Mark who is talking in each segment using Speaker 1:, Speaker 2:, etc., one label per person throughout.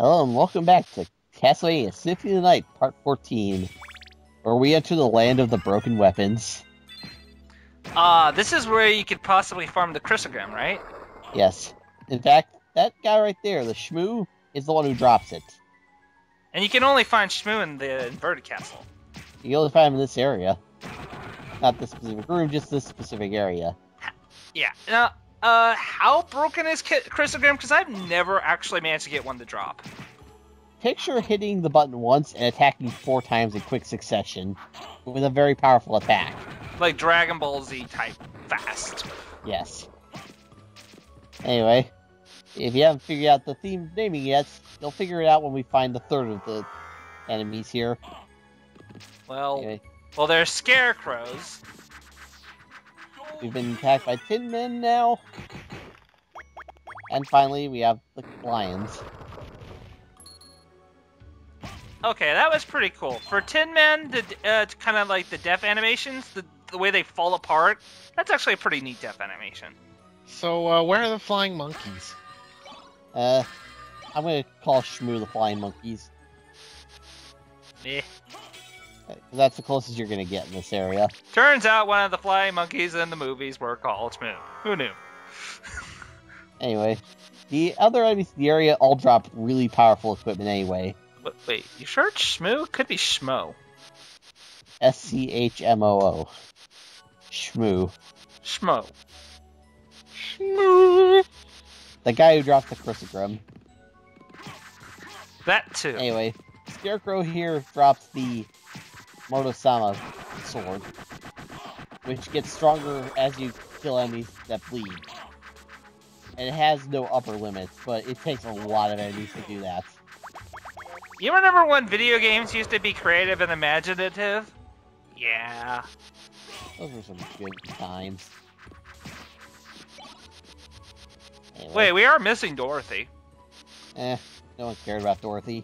Speaker 1: Hello and welcome back to Castlevania Symphony of the Night, Part 14, where we enter the land of the broken weapons.
Speaker 2: Uh, this is where you could possibly farm the Crissaegrim, right?
Speaker 1: Yes. In fact, that guy right there, the Schmoo, is the one who drops it.
Speaker 2: And you can only find Schmoo in the inverted castle.
Speaker 1: You only find him in this area. Not this specific room, just this specific area.
Speaker 2: Yeah. Now, uh, how broken is Crissaegrim? Because I've never actually managed to get one to drop.
Speaker 1: Picture hitting the button once and attacking four times in quick succession with a very powerful attack.
Speaker 2: Like Dragon Ball Z type fast.
Speaker 1: Yes. Anyway, if you haven't figured out the theme naming yet, you'll figure it out when we find the third of the enemies here.
Speaker 2: Well,
Speaker 1: Anyway,
Speaker 2: well, there's scarecrows.
Speaker 1: We've been attacked by Tin Men now. And finally, we have the lions.
Speaker 2: Okay, that was pretty cool. For Tin Men, the uh, kind of like the death animations, the, the way they fall apart, that's actually a pretty neat death animation.
Speaker 3: So, uh, where are the flying monkeys?
Speaker 1: Uh, I'm gonna call Schmoo the flying monkeys.
Speaker 2: Eh.
Speaker 1: That's the closest you're gonna get in this area.
Speaker 2: Turns out one of the flying monkeys in the movies were called Shmoo. Who knew?
Speaker 1: Anyway, the other enemies in the area all drop really powerful equipment anyway.
Speaker 2: But wait, you sure it's Shmoo? Could be Schmo.
Speaker 1: S C H M O O. Shmoo.
Speaker 2: Schmo.
Speaker 1: The guy who dropped the Crissaegrim.
Speaker 2: That too.
Speaker 1: Anyway, Scarecrow here drops the Muramasa sword, which gets stronger as you kill enemies that bleed. And it has no upper limits, but it takes a lot of enemies to do that.
Speaker 2: You remember when video games used to be creative and imaginative? Yeah.
Speaker 1: Those were some good times. Anyway,
Speaker 2: Wait, we are missing Dorothy.
Speaker 1: eh, no one cared about Dorothy.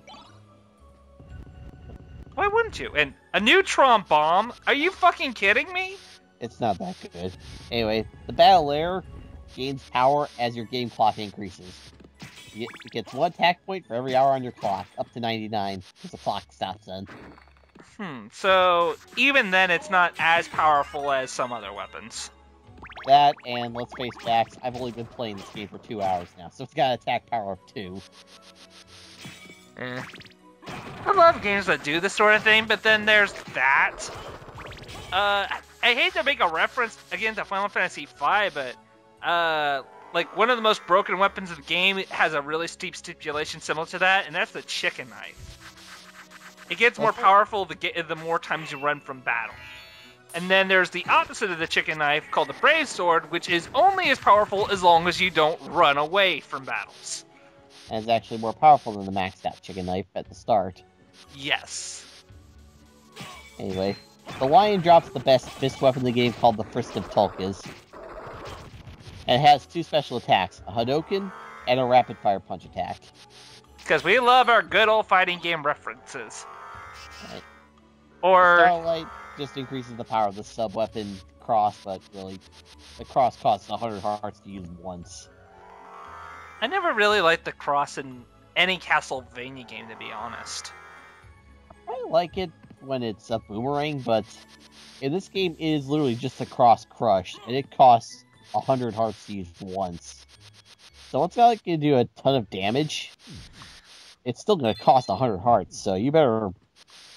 Speaker 2: Why wouldn't you? And a neutron bomb? Are you fucking kidding me?
Speaker 1: It's not that good. Anyway, the Badelaire gains power as your game clock increases. It gets one attack point for every hour on your clock, up to 99, because the clock stops then.
Speaker 2: Hmm. So even then, it's not as powerful as some other weapons.
Speaker 1: That, and let's face facts, I've only been playing this game for two hours now, so it's got an attack power of two.
Speaker 2: Eh. I love games that do this sort of thing, but then there's that. Uh, I hate to make a reference again to Final Fantasy V, but uh, like one of the most broken weapons in the game has a really steep stipulation similar to that, and that's the chicken knife. It gets more powerful the the more times you run from battle. And then there's the opposite of the chicken knife called the brave sword, which is only as powerful as long as you don't run away from battles.
Speaker 1: And it's actually more powerful than the maxed out chicken knife at the start.
Speaker 2: Yes.
Speaker 1: Anyway, the lion drops the best fist weapon in the game called the Fist of Tulkas. And it has two special attacks, a Hadoken and a rapid fire punch attack.
Speaker 2: Because we love our good old fighting game references.
Speaker 1: Right.
Speaker 2: Or
Speaker 1: Starlight just increases the power of the sub weapon cross, but really, the cross costs 100 hearts to use once.
Speaker 2: I never really liked the cross in any Castlevania game, to be honest.
Speaker 1: I like it when it's a boomerang, but in this game it is literally just a cross crush, and it costs 100 hearts to use once. So it's not like do a ton of damage. It's still going to cost 100 hearts, so you better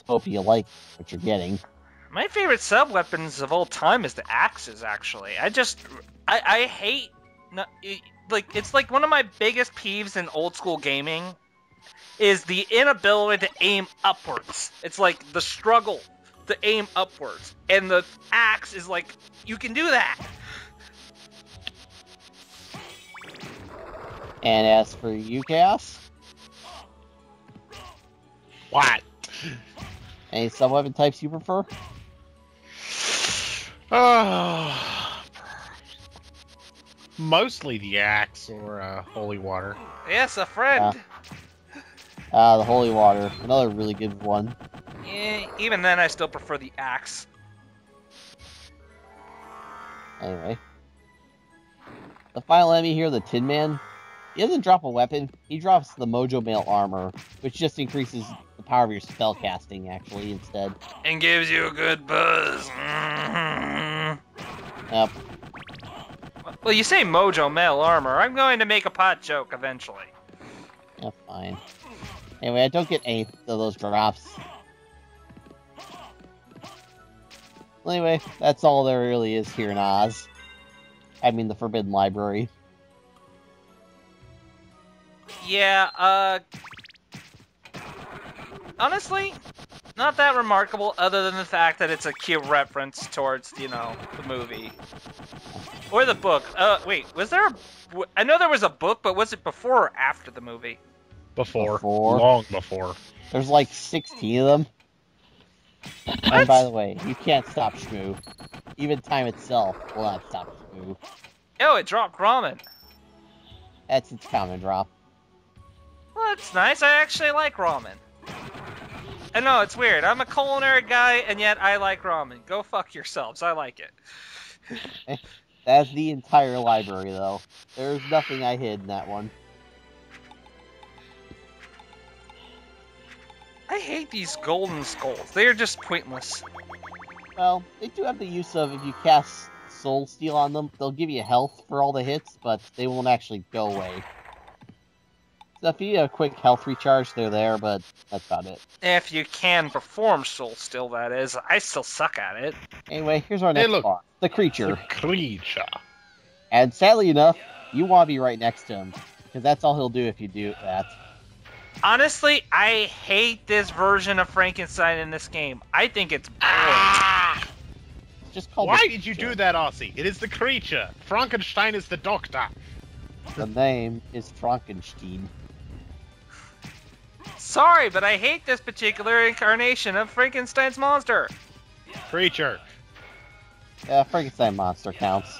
Speaker 1: hope you like what you're getting.
Speaker 2: My favorite sub weapons of all time is the axes. Actually, I just I, I hate like it's like one of my biggest peeves in old school gaming is the inability to aim upwards. It's like the struggle to aim upwards, and the axe is like you can do that.
Speaker 1: And as for you, Chaos,
Speaker 3: What?
Speaker 1: any sub weapon types you prefer?
Speaker 3: Oh, mostly the axe or uh, holy water.
Speaker 2: Yes, a friend.
Speaker 1: Uh, Ah, the Holy Water, another really good one.
Speaker 2: Even then, I still prefer the axe.
Speaker 1: Anyway. The final enemy here, the Tin Man, He doesn't drop a weapon. He drops the Mojo Mail armor, which just increases the power of your spell casting. Actually, instead.
Speaker 2: And gives you a good buzz.
Speaker 1: Yep.
Speaker 2: Well, you say Mojo Mail Armor. I'm going to make a pot joke eventually.
Speaker 1: Yeah, fine. Anyway, I don't get any of those drops. Well, Anyway, that's all there really is here in Oz. I mean, the Forbidden Library.
Speaker 2: Yeah, uh. Honestly, not that remarkable, other than the fact that it's a cute reference towards, you know, the movie. Or the book. Uh, wait, was there a. I know there was a book, but was it before or after the movie?
Speaker 3: Before.
Speaker 1: Before.
Speaker 3: Long before.
Speaker 1: There's like 16 of them. And by the way, you can't stop Schmoo. Even time itself will not stop Schmoo.
Speaker 2: Oh, it dropped ramen.
Speaker 1: That's its common drop.
Speaker 2: Well, that's nice. I actually like ramen. I know, it's weird. I'm a culinary guy, and yet I like ramen. Go fuck yourselves. I like it.
Speaker 1: That's the entire library, though. There's nothing I hid in that one.
Speaker 2: I hate these golden skulls. They are just pointless.
Speaker 1: Well, they do have the use of if you cast Soul Steal on them, they'll give you health for all the hits, but they won't actually go away. So if you need a quick health recharge, they're there, but that's about it.
Speaker 2: If you can perform soul still, that is. I still suck at it.
Speaker 1: Anyway, here's our
Speaker 3: Hey,
Speaker 1: next
Speaker 3: look.
Speaker 1: boss, the creature.
Speaker 3: The creature.
Speaker 1: And sadly enough, you want to be right next to him, because that's all he'll do if you do that.
Speaker 2: Honestly, I hate this version of Frankenstein in this game. I think it's boring.
Speaker 3: Ah!
Speaker 1: Just called.
Speaker 3: Why did you do that, Aussie? It is the creature. Frankenstein is the doctor.
Speaker 1: The name is Frankenstein.
Speaker 2: Sorry, but I hate this particular incarnation of Frankenstein's monster.
Speaker 3: Creature.
Speaker 1: Yeah, Frankenstein monster counts.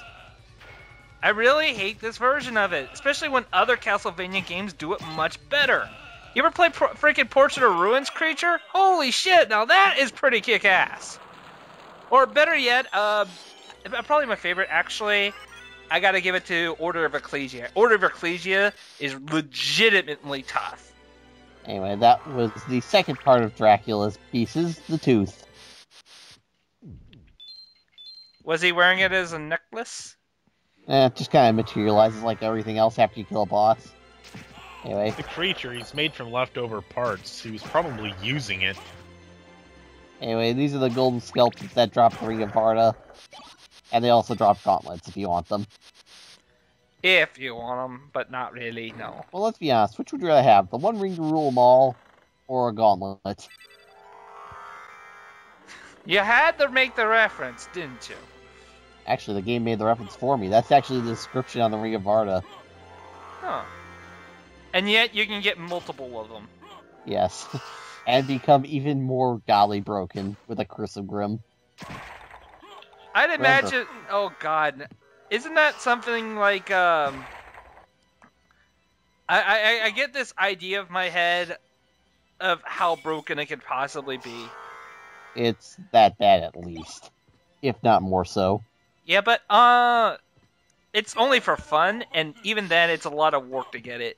Speaker 2: I really hate this version of it, especially when other Castlevania games do it much better. You ever play Pro- freaking Portrait of Ruins creature? Holy shit! Now that is pretty kick-ass. Or better yet, uh, probably my favorite actually. I gotta give it to Order of Ecclesia. Order of Ecclesia is legitimately tough.
Speaker 1: Anyway, that was the second part of Dracula's pieces, the tooth.
Speaker 2: Was he wearing it as a necklace?
Speaker 1: Eh, it just kind of materializes like everything else after you kill a boss. Anyway,
Speaker 3: The creature. He's made from leftover parts. He was probably using it.
Speaker 1: anyway, these are the golden skeletons that drop the Ring of Varda. And they also drop gauntlets if you want them.
Speaker 2: If you want them, but not really, no.
Speaker 1: Well, let's be honest, which would you rather have? The one ring to rule them all, or a gauntlet?
Speaker 2: You had to make the reference, didn't you?
Speaker 1: Actually, the game made the reference for me. That's actually the description on the Ring of Varda.
Speaker 2: Huh. And yet you can get multiple of them.
Speaker 1: Yes. and become even more golly broken with a Crissaegrim.
Speaker 2: I'd
Speaker 1: Remember.
Speaker 2: imagine. Oh God, isn't that something like um? I, I I get this idea of my head of how broken it could possibly be.
Speaker 1: It's that bad at least. If not more so.
Speaker 2: Yeah, but uh, it's only for fun, and even then, it's a lot of work to get it.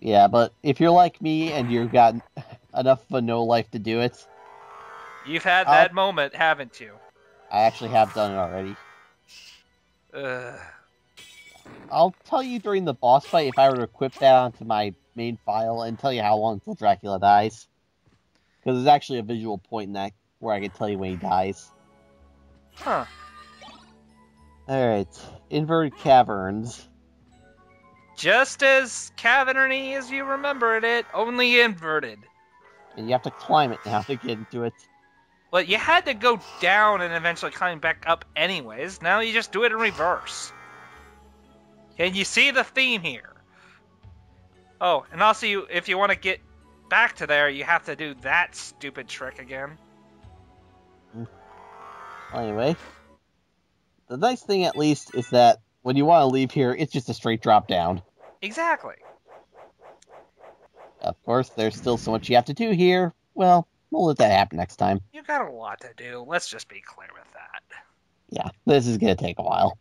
Speaker 1: Yeah, but if you're like me and you've got enough of a no life to do it,
Speaker 2: You've had that moment, haven't you?
Speaker 1: I actually have done it already.
Speaker 2: Ugh.
Speaker 1: I'll tell you during the boss fight if I were to equip that onto my main file and tell you how long until Dracula dies. Because there's actually a visual point in that where I can tell you when he dies.
Speaker 2: Huh.
Speaker 1: Alright, inverted caverns.
Speaker 2: Just as cavernary as you remembered it, only inverted.
Speaker 1: And you have to climb it now to get into it.
Speaker 2: But you had to go down and eventually climb back up anyways. Now you just do it in reverse. Can you see the theme here? Oh, and also you, if you want to get back to there, you have to do that stupid trick again. Hmm.
Speaker 1: Anyway, the nice thing at least is that when you want to leave here, it's just a straight drop down.
Speaker 2: Exactly.
Speaker 1: Of course, there's still so much you have to do here. Well, we'll let that happen next time.
Speaker 2: You got a lot to do. Let's just be clear with that.
Speaker 1: Yeah, this is gonna take a while.